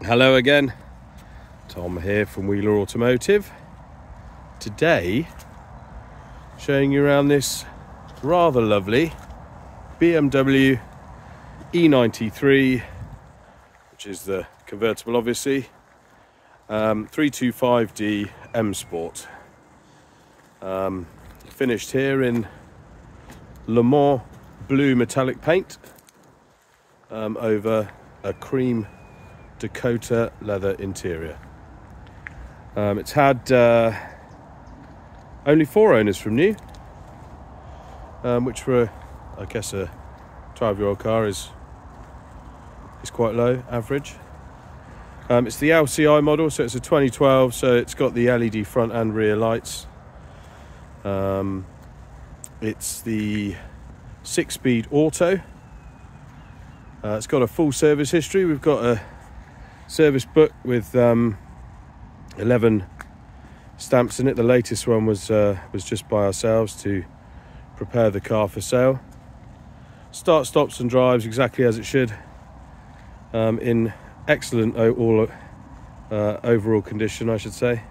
Hello again, Tom here from Wheeler Automotive. Today, showing you around this rather lovely BMW E93, which is the convertible obviously, um, 325D M Sport. Um, finished here in Le Mans blue metallic paint um, over a cream Dakota leather interior. Um, it's had uh, only four owners from new, um, which for, I guess, a 12 year old car is, is quite low, average. Um, it's the LCI model, so it's a 2012, so it's got the LED front and rear lights. Um, it's the six speed auto. Uh, it's got a full service history. We've got a service book with um, 11 stamps in it. The latest one was uh, was just by ourselves to prepare the car for sale. Start, stops, and drives exactly as it should. Um, in excellent all uh, overall condition, I should say.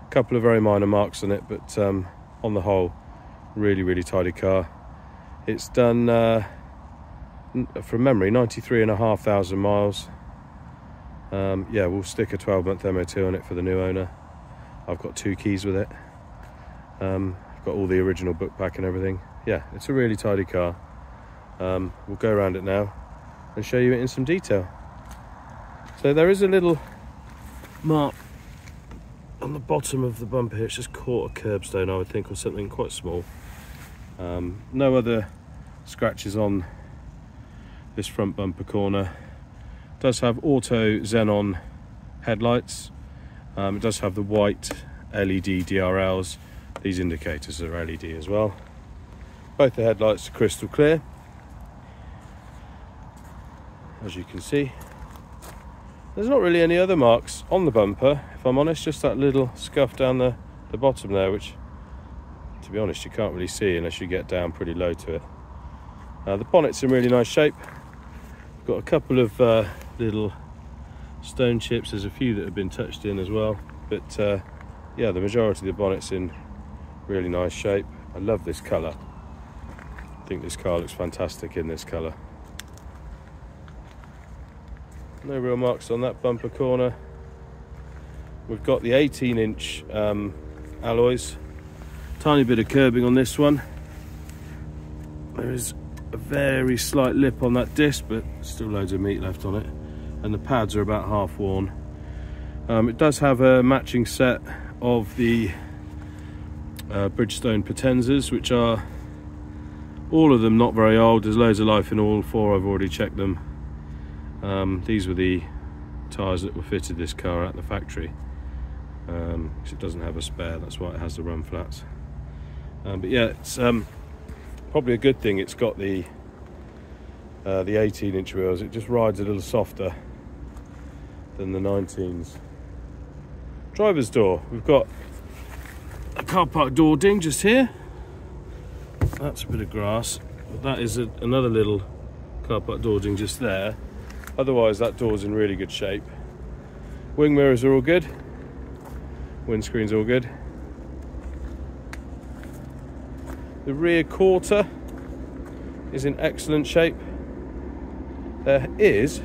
A couple of very minor marks on it, but um, on the whole, really, really tidy car. It's done, uh, from memory, 93 and a half thousand miles. Um, yeah, we'll stick a 12 month MOT on it for the new owner. I've got two keys with it. Um, I've got all the original book pack and everything. Yeah, it's a really tidy car. Um, we'll go around it now and show you it in some detail. So there is a little mark on the bottom of the bumper here. It's just caught a curbstone, I would think, or something quite small. Um, no other scratches on this front bumper corner does have auto xenon headlights. Um, it does have the white LED DRLs these indicators are LED as well. Both the headlights are crystal clear as you can see. There's not really any other marks on the bumper if I'm honest just that little scuff down the, the bottom there which to be honest you can't really see unless you get down pretty low to it. Uh, the bonnet's in really nice shape. Got a couple of uh, little stone chips. There's a few that have been touched in as well. But uh, yeah the majority of the bonnet's in really nice shape. I love this colour. I think this car looks fantastic in this colour. No real marks on that bumper corner. We've got the 18 inch um, alloys. Tiny bit of curbing on this one. There is a very slight lip on that disc but still loads of meat left on it and the pads are about half worn. Um, it does have a matching set of the uh, Bridgestone Potenzas which are all of them not very old. There's loads of life in all four. I've already checked them. Um, these were the tyres that were fitted this car at the factory um, it doesn't have a spare. That's why it has the run flats. Um, but yeah, it's um, probably a good thing it's got the uh, the 18 inch wheels. It just rides a little softer than the 19s. Driver's door. We've got a car park door ding just here. That's a bit of grass. But that is a, another little car park door ding just there. Otherwise, that door's in really good shape. Wing mirrors are all good. Windscreen's all good. The rear quarter is in excellent shape. There is,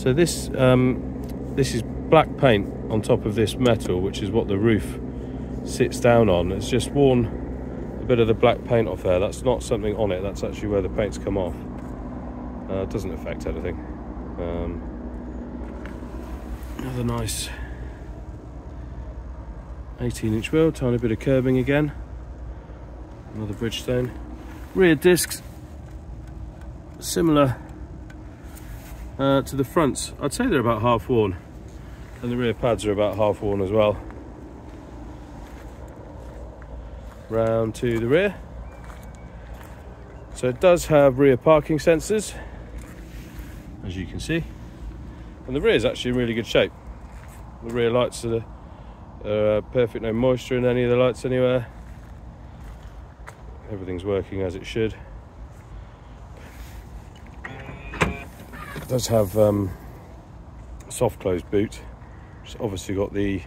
so this, um, this is black paint on top of this metal, which is what the roof sits down on. It's just worn a bit of the black paint off there. That's not something on it, that's actually where the paint's come off. Uh, it doesn't affect anything. Um, another nice 18 inch wheel, tiny bit of curbing again another Bridgestone. Rear discs, similar uh, to the fronts. I'd say they're about half worn. And the rear pads are about half worn as well. Round to the rear. So it does have rear parking sensors, as you can see. And the rear is actually in really good shape. The rear lights are, uh, perfect, no moisture in any of the lights anywhere everything's working as it should. Does have um, soft close boot. It's obviously got the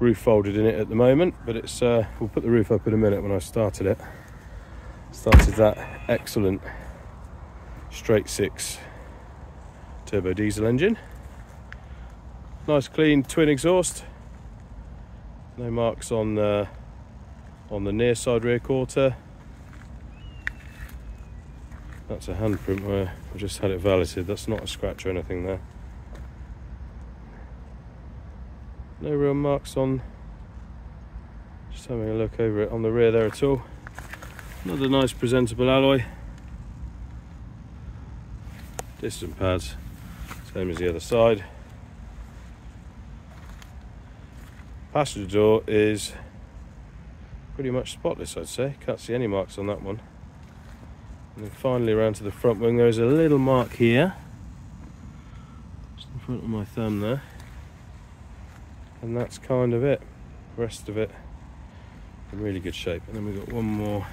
roof folded in it at the moment, but it's uh, we'll put the roof up in a minute when I started it. Started that excellent straight six turbo diesel engine. Nice clean twin exhaust. No marks on the on the near side rear quarter. That's a handprint where I just had it validated. That's not a scratch or anything there. No real marks on. Just having a look over it on the rear there at all. Another nice presentable alloy. Distant pads, same as the other side. Passenger door is pretty much spotless, I'd say. Can't see any marks on that one. And then finally around to the front wing, there is a little mark here. Just in front of my thumb there. And that's kind of it. The rest of it in really good shape. And then we've got one more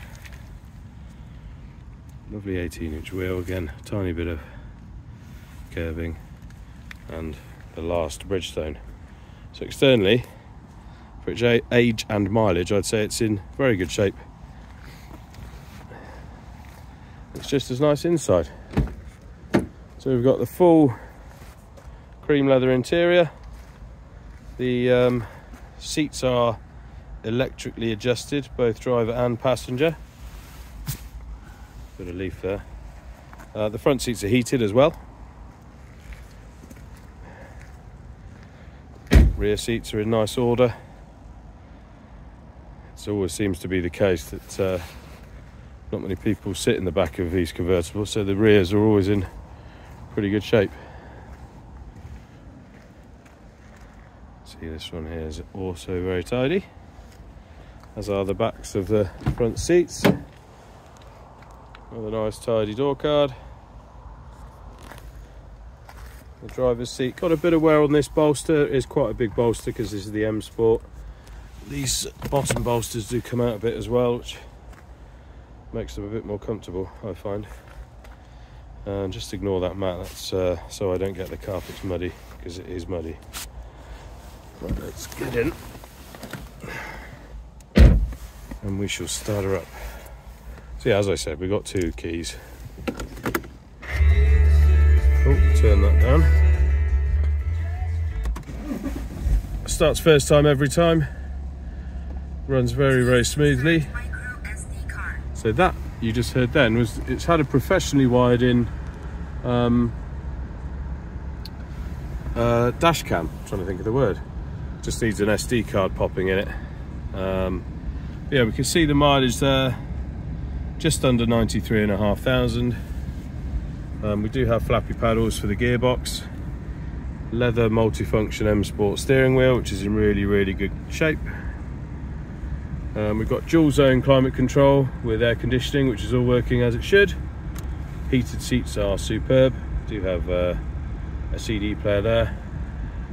lovely 18 inch wheel again, tiny bit of curving and the last Bridgestone. So externally, for its age and mileage, I'd say it's in very good shape. It's just as nice inside. So we've got the full cream leather interior. The um, seats are electrically adjusted, both driver and passenger. Bit of leaf there. Uh, the front seats are heated as well. Rear seats are in nice order. It always seems to be the case that uh, not many people sit in the back of these convertibles, so the rears are always in pretty good shape. See, this one here is also very tidy, as are the backs of the front seats. With a nice tidy door card. The driver's seat got a bit of wear on this bolster. It is quite a big bolster because this is the M Sport. These bottom bolsters do come out a bit as well, which makes them a bit more comfortable, I find. And just ignore that mat, that's uh, so I don't get the carpets muddy, because it is muddy. Right, let's get in. And we shall start her up. So yeah, as I said, we've got two keys. Oh, turn that down. Starts first time every time. Runs very, very smoothly. So that you just heard then was it's had a professionally wired in um, uh, dash cam. I'm trying to think of the word. Just needs an SD card popping in it. Um, yeah, we can see the mileage there, just under 93 and a half thousand. Um, we do have flappy paddles for the gearbox, leather multifunction M Sport steering wheel, which is in really, really good shape. Um, we've got dual zone climate control with air conditioning, which is all working as it should. Heated seats are superb. Do have uh, a CD player there.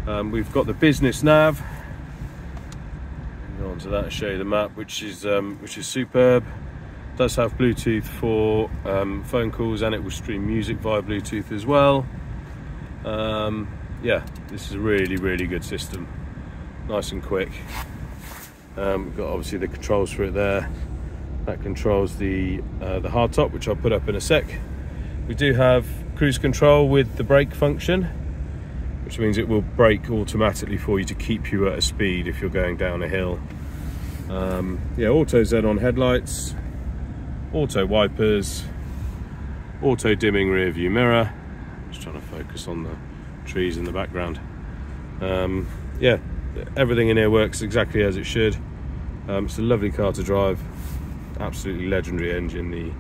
Um, we've got the business nav. Go on to that show you the map, which is um, which is superb. Does have Bluetooth for um, phone calls, and it will stream music via Bluetooth as well. Um, yeah, this is a really really good system. Nice and quick. Um, we've got obviously the controls for it there. That controls the uh, the hardtop, which I'll put up in a sec. We do have cruise control with the brake function, which means it will brake automatically for you to keep you at a speed if you're going down a hill. Um, yeah, auto xenon headlights, auto wipers, auto dimming rear view mirror. Just trying to focus on the trees in the background. Um, yeah, everything in here works exactly as it should. Um, it's a lovely car to drive. Absolutely legendary engine, the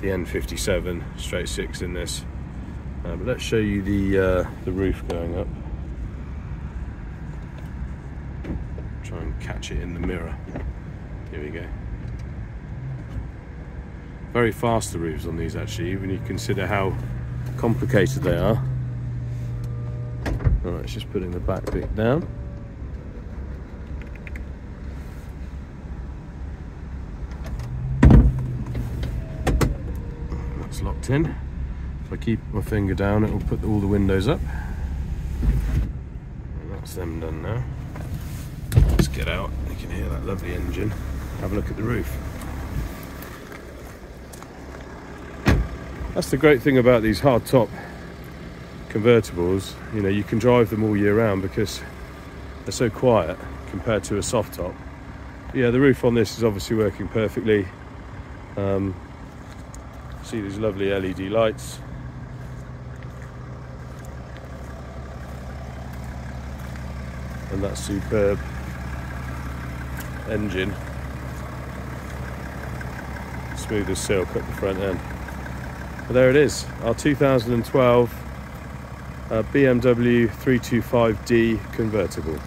the N57 straight six in this. Uh, but let's show you the uh, the roof going up. Try and catch it in the mirror. Here we go. Very fast the roofs on these actually, when you consider how complicated they are. Alright, it's just putting the back bit down. Locked in. If I keep my finger down, it will put all the windows up. That's them done now. Let's get out. You can hear that lovely engine. Have a look at the roof. That's the great thing about these hard top convertibles. You know, you can drive them all year round because they're so quiet compared to a soft top. But yeah, the roof on this is obviously working perfectly. Um, see these lovely LED lights. And that superb engine. Smooth as silk at the front end. But there it is, our 2012 uh, BMW 325D convertible.